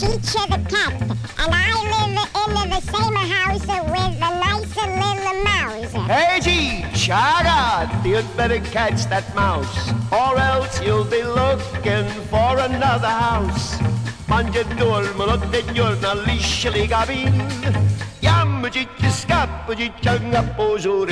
The cat, and I live in the same house with a nice little mouse. Hey, Cheech, I you'd better catch that mouse, or else you'll be looking for another house. Mangia dormo notte e giorno liscia le capine, Yammaci ci scappa, ci ciangappo su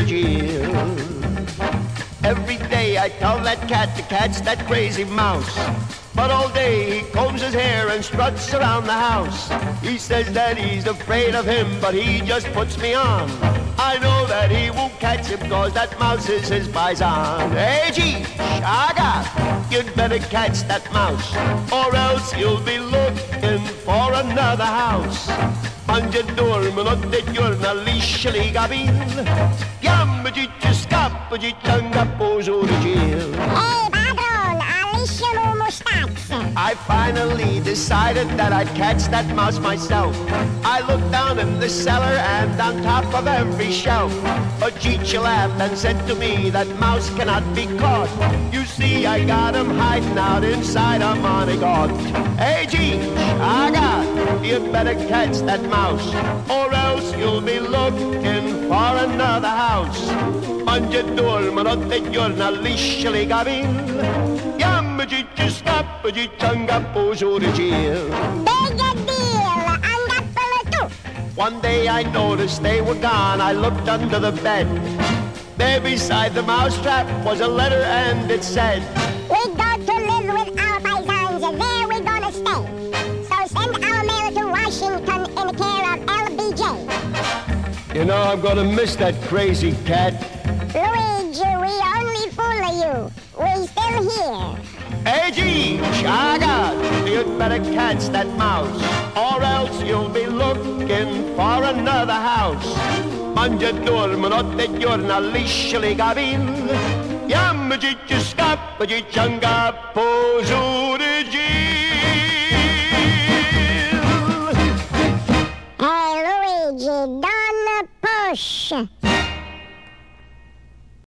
Every day I tell that cat to catch that crazy mouse. But all day he combs his hair and struts around the house. He says that he's afraid of him, but he just puts me on. I know that he won't catch him cause that mouse is his paisan. Hey, gee, Shaga, you'd better catch that mouse, or else you'll be looking for another house. Mangia dormo notte e giorno liscia le capine, Chiammaci, scappaci, ciangappo su I finally decided that I'd catch that mouse myself. I looked down in the cellar and on top of every shelf. But Chicha laughed and said to me that mouse cannot be caught. You see, I got him hiding out inside a monogot. Hey, Cheech, I got, you'd better catch that mouse, or else you'll be looking for another house. Mangia dormo notte e giorno liscia le capine. Yammaci, scappaci, ciangappo su di cielo. Big deal, andappolo tu. One day I noticed they were gone. I looked under the bed. There beside the mousetrap was a letter and it said, We go to live with our paisans, and there we're gonna stay. So send our mail to Washington in care of LBJ. You know, I'm gonna miss that crazy cat. Luigi, we only fool you. We're still here. Hey, gee, Shagad, you'd better catch that mouse, or else you'll be looking for another house. Mangiatormo notte e giorno liscia le gavine, Yammaci ci scappa, ci cianga, posure gil. Hey, Luigi, don't Push.